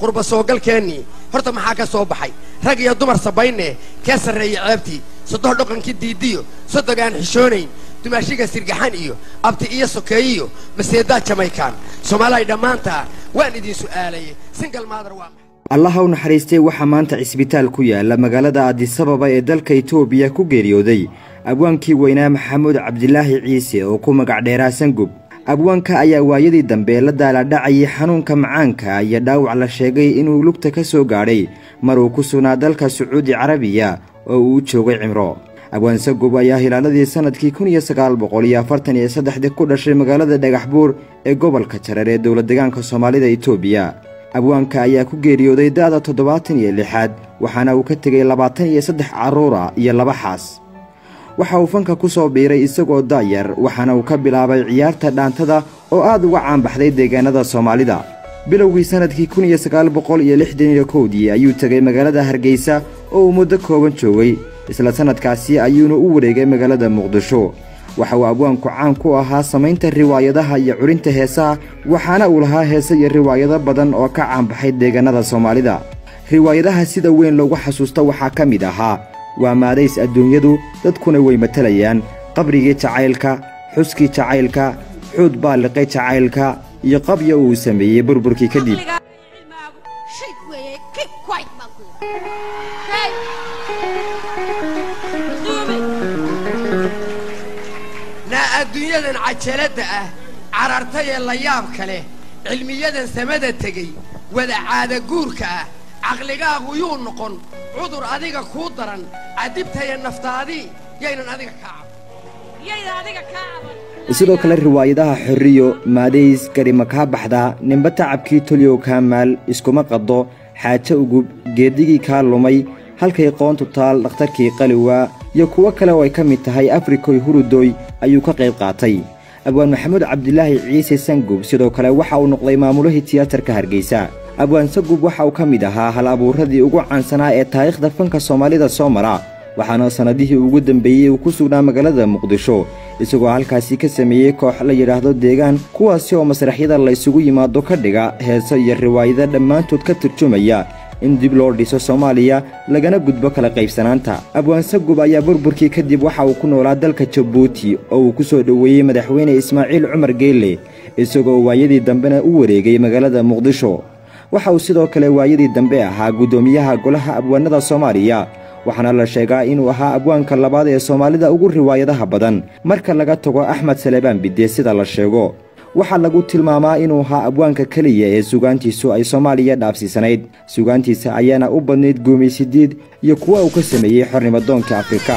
qurba soogalkeennii horta maxaa ka soo baxay? Rag iyo dumar sabayne kee sarreeya ceebtii? Sodoh dhaqankii diidiyo sodogaan xishoonayn dumaashiga sirgaxan iyo abti iyo sokeeyiyo maseedaa jamaykaan. Soomaalihay dhammaantaa waan idin su'aalayay singal maadar waa maxay? Naxariistay waxaa maanta cisbitaal ku yaalla magaalada addisababa ee dalka itoobiya ku geeriyooday. Abwaankii weynaa maxamuud cabdilaahi ciise oo ku magac dheeraa sangub abwaanka ayaa waayadii dambe la daaladhacayay xanuunka macaanka iyo dhaawac la sheegay inuu lugta ka soo gaadhay maruu ku sugnaa dalka sacuudi carabiya oo uu joogay cimro. Abwaan sangub ayaa hilaaladii sannadkii kun iyo iyo afartan iyo ku dhashay magaalada dhagaxbuur ee gobolka jareer ee dowladdegaanka soomaalida itoobiya. Abwaanka ayaa ku geeriyooday da'da toddobaatan iyo lixaad waxaana uu ka tegay labaatan iyo saddex carruura iyo laba xaas waxa uu fanka ku soo biiray isagoo daayar waxaana uu ka bilaabay ciyaarta dhaantada oo aad uga caanbaxday deegaanada soomaalida. Bilowgii sannadkii kun iyo ayuu tegay magaalada hargeysa oo uu muddo kooban joogay isla sannadkaasi ayuuna u wareegay magaalada muqdisho. Waxa uu abwaanku caan ku ahaa samaynta riwaayadaha iyo curinta heesaha waxaana uu lahaa heese iyo riwaayado badan oo ka caanbaxay deegaanada soomaalida. Riwaayadaha sida weyn loogu xasuusta waxaa ka mid ahaa waa maadays adduunyadu dadkuna way matalayaan. Qabrigii jacaylka xuskii jacaylka xuud baalliqay jacaylka iyo qabya uu sameeyey burburkii kadib naa adduunyadan cajaladda ah carartay ee la yaabka leh cilmiyadan samada tegey wada caada guurka ah caqligaagu yuu noqon. Cudur adiga kuu daran cadibtaya naftaadii yaynan adiga kaa sidoo kale riwaayadaha xorriyo maadays garima kaa baxdaa nimba tacabkii tolyow kaa maal iskuma qaddo xaajo ugub geedigii kaa lumay halkay qoontu taal dhakhtarkii qaliwaa iyo kuwo kale oo ay ka mid tahay afrikoy hurudoy ayuu ka qayb qaatay. Abwaan maxamuud cabdilaahi ciise sangub sidoo kale waxa uu noqday maamulihii tiyaatarka hargeysa abwaan sangub waxa uu ka mid ahaa hal abuuradii ugu caansanaa ee taariikhda fanka soomaalida soo mara waxaana sannadihii ugu dambeeyey uu ku sugnaa magaalada muqdisho isagoo halkaasi ka sameeyey koox la yidhaahdo deegaan kuwaasi oo masraxyada la ysugu yimaado ka dhiga heeso iyo riwaayado dhammaantood ka turjumaya in dib loo dhiso soomaaliya lagana gudbo kala qaybsanaanta. Abwaan sangub ayaa burburkii kadib waxa uu ku noolaa dalka jabuuti oo uu ku soo dhoweeyey madaxweyne ismaaciil cumar geelle isagoo waayadii dambena u wareegay magaalada muqdisho waxa uu sidoo kale waayadii dambe ahaa guddoomiyaha golaha abwaanada soomaaliya waxaana la sheegaa inuu ahaa abwaanka labaad ee soomaalida ugu riwaayadaha badan. Marka laga tago axmed salebaan bidde sida la sheego waxaa lagu tilmaamaa inuu ahaa abwaanka keliya ee sugaantiisu ay soomaaliya dhaafsiisanayd sugaantiisa ayaana u badnayd guumaysidiid iyo kuwa uu ka sameeyey xornimadoonka afrika